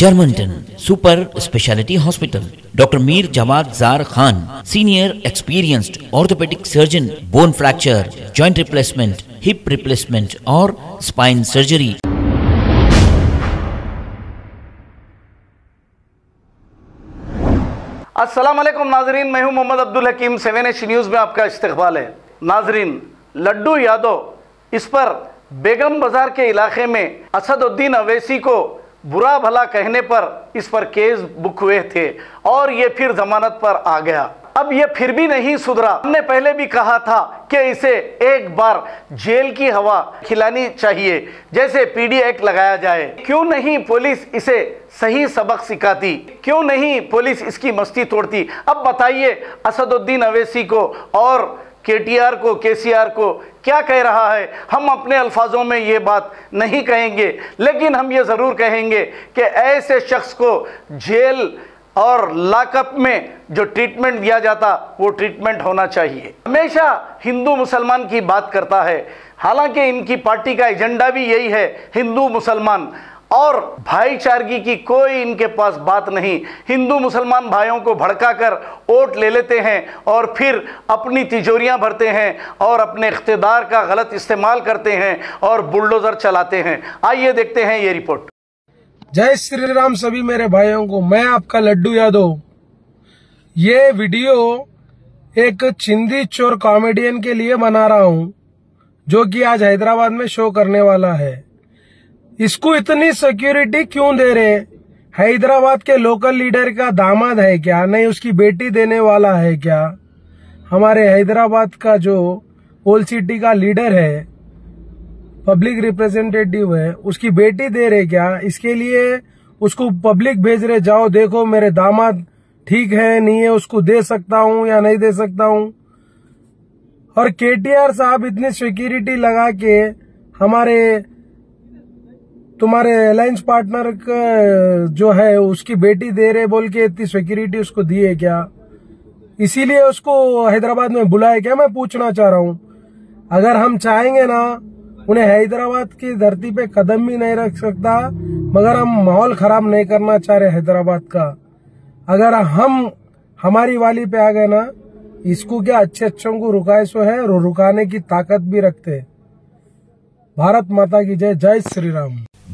Germanten super speciality hospital doctor Mir Jawad Jar Khan senior experienced orthopaedic surgeon bone fracture joint replacement hip replacement और spine surgery अस्सलाम वालेकुम नाजरीन, मैं हूँ Mohammed Abdul Hakeem, seven H news में आपका इस्तेबाल है। नाजरीन, लड्डू यादव, इस पर बेगम बाज़ार के इलाके में असदुद्दीन अवैसी को बुरा भला कहने पर इस पर केस बुक हुए थे और ये फिर जमानत पर आ गया। अब ये फिर भी नहीं सुधरा। हमने पहले भी कहा था कि इसे एक बार जेल की हवा खिलानी चाहिए, जैसे पीडी एक्ट लगाया जाए। क्यों नहीं पुलिस इसे सही सबक सिखाती? क्यों नहीं पुलिस इसकी मस्ती तोड़ती? अब बताइए, असदुद्दीन अवैसी को और केटीआर को केसीआर को क्या कह रहा है? हम अपने अल्फाजों में ये बात नहीं कहेंगे, लेकिन हम ये ज़रूर कहेंगे कि ऐसे शख्स को जेल और लाकअप में जो ट्रीटमेंट दिया जाता, वो ट्रीटमेंट होना चाहिए। हमेशा हिंदू मुसलमान की बात करता है। हालाँकि इनकी पार्टी का एजेंडा भी यही है, हिंदू मुसलमान। और भाईचारगी की कोई इनके पास बात नहीं। हिंदू मुसलमान भाइयों को भड़काकर वोट ले लेते हैं और फिर अपनी तिजोरियाँ भरते हैं और अपने इख्तदार का गलत इस्तेमाल करते हैं और बुलडोज़र चलाते हैं। आइए देखते हैं ये रिपोर्ट। जय श्री राम सभी मेरे भाइयों को, मैं आपका लड्डू यादव। ये वीडियो एक चिंदी चोर कॉमेडियन के लिए बना रहा हूँ, जो कि आज हैदराबाद में शो करने वाला है। इसको इतनी सिक्योरिटी क्यों दे रहे हैं? हैदराबाद के लोकल लीडर का दामाद है क्या? नहीं, उसकी बेटी देने वाला है क्या? हमारे हैदराबाद का जो ओल्ड सिटी का लीडर है पब्लिक रिप्रेजेंटेटिव है, उसकी बेटी दे रहे क्या? इसके लिए उसको पब्लिक भेज रहे, जाओ, देखो, मेरे दामाद ठीक है, नहीं है, उसको दे सकता हूँ या नहीं दे सकता हूँ? और केटीआर साहब इतनी सिक्योरिटी लगा के हमारे तुम्हारे अलायंस पार्टनर का, जो है, उसकी बेटी दे रहे बोल के इतनी सिक्योरिटी उसको दी है क्या? इसीलिए उसको हैदराबाद में बुलाया क्या? मैं पूछना चाह रहा हूँ। अगर हम चाहेंगे ना, उन्हें हैदराबाद की धरती पे कदम भी नहीं रख सकता, मगर हम माहौल खराब नहीं करना चाह रहे हैदराबाद का। अगर हम हमारी वाली पे आ गए ना, इसको क्या अच्छे अच्छों को रुकाए सो है और रुकाने की ताकत भी रखते भारत माता की जय जय Shri Ram.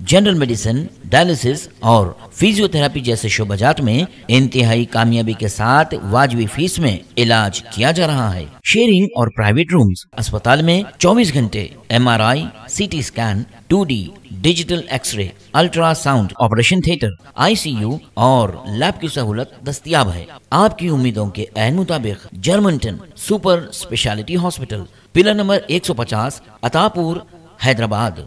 general medicine dialysis और फिजियोथेरापी जैसे शोबाजात में इंतहाई कामयाबी के साथ वाजबी फ़ीस में इलाज किया जा रहा है। शेयरिंग और प्राइवेट रूम्स अस्पताल में 24 घंटे MRI, CT scan 2D, digital X ray ultrasound operation theatre ICU और लैब की सहूलत दस्तियाब है। आपकी उम्मीदों के एन मुताबिक Germanten super speciality hospital pillar number 150 Attapur Hyderabad.